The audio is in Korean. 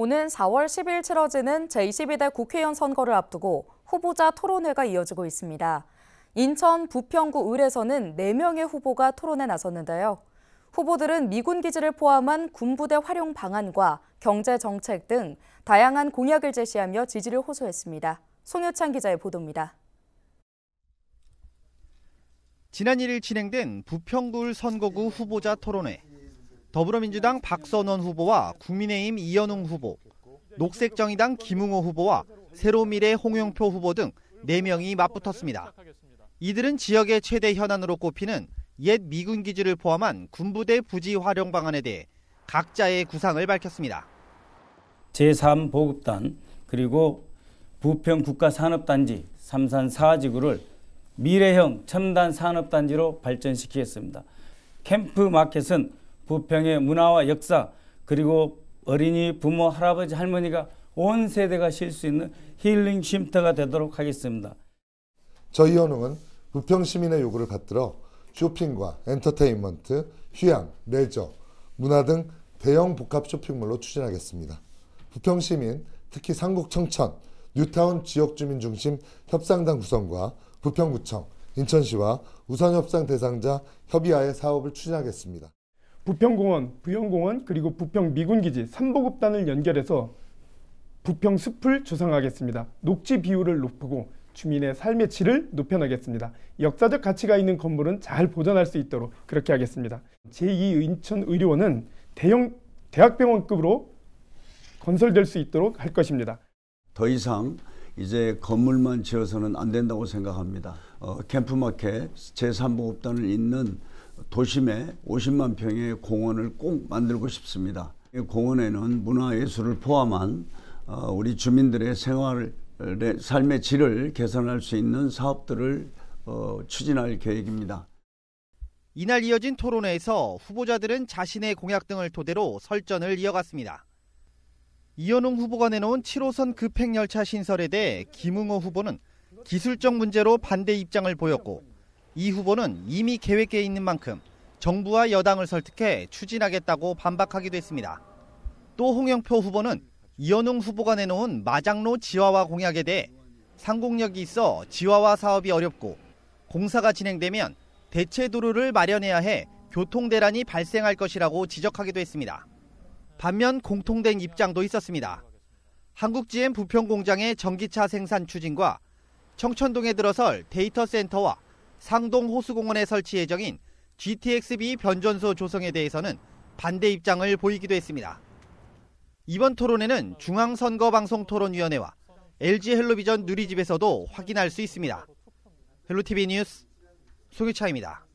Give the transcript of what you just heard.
오는 4월 10일 치러지는 제22대 국회의원 선거를 앞두고 후보자 토론회가 이어지고 있습니다. 인천 부평구 을에서는 4명의 후보가 토론에 나섰는데요. 후보들은 미군 기지를 포함한 군부대 활용 방안과 경제 정책 등 다양한 공약을 제시하며 지지를 호소했습니다. 송효찬 기자의 보도입니다. 지난 1일 진행된 부평구 선거구 후보자 토론회. 더불어민주당 박선원 후보와 국민의힘 이현웅 후보, 녹색정의당 김웅호 후보와 새로미래 홍영표 후보 등 4명이 맞붙었습니다. 이들은 지역의 최대 현안으로 꼽히는 옛 미군 기지를 포함한 군부대 부지 활용 방안에 대해 각자의 구상을 밝혔습니다. 제3보급단 그리고 부평 국가산업단지 삼산 사지구를 미래형 첨단 산업단지로 발전시키겠습니다. 캠프 마켓은 부평의 문화와 역사 그리고 어린이 부모 할아버지 할머니가 온 세대가 쉴 수 있는 힐링 쉼터가 되도록 하겠습니다. 저 이현웅은 부평 시민의 요구를 받들어 쇼핑과 엔터테인먼트, 휴양, 레저, 문화 등 대형 복합 쇼핑몰로 추진하겠습니다. 부평 시민, 특히 산곡 청천, 뉴타운 지역 주민 중심 협상단 구성과 부평구청, 인천시와 우선 협상 대상자 협의하에 사업을 추진하겠습니다. 부평공원, 부영공원 그리고 부평 미군기지 3보급단을 연결해서 부평 숲을 조성하겠습니다. 녹지 비율을 높이고 주민의 삶의 질을 높여나겠습니다. 역사적 가치가 있는 건물은 잘 보존할 수 있도록 그렇게 하겠습니다. 제2 인천의료원은 대형 대학병원급으로 건설될 수 있도록 할 것입니다. 더 이상 이제 건물만 지어서는 안 된다고 생각합니다. 어, 캠프마켓 제3보급단을 잇는 도심에 50만 평의 공원을 꼭 만들고 싶습니다. 공원에는 문화예술을 포함한 어, 우리 주민들의 생활, 삶의 질을 개선할 수 있는 사업들을 어, 추진할 계획입니다. 이날 이어진 토론회에서 후보자들은 자신의 공약 등을 토대로 설전을 이어갔습니다. 이현웅 후보가 내놓은 7호선 급행열차 신설에 대해 김웅호 후보는 기술적 문제로 반대 입장을 보였고 이 후보는 이미 계획에 있는 만큼 정부와 여당을 설득해 추진하겠다고 반박하기도 했습니다. 또 홍영표 후보는 이현웅 후보가 내놓은 마장로 지화화 공약에 대해 상공력이 있어 지화화 사업이 어렵고 공사가 진행되면 대체 도로를 마련해야 해 교통 대란이 발생할 것이라고 지적하기도 했습니다. 반면 공통된 입장도 있었습니다. 한국GM 부평 공장의 전기차 생산 추진과 청천동에 들어설 데이터 센터와 상동 호수공원에 설치 예정인 GTX-B 변전소 조성에 대해서는 반대 입장을 보이기도 했습니다. 이번 토론회는 중앙선거방송토론위원회와 LG 헬로비전 누리집에서도 확인할 수 있습니다. 헬로티비 뉴스 송유차입니다.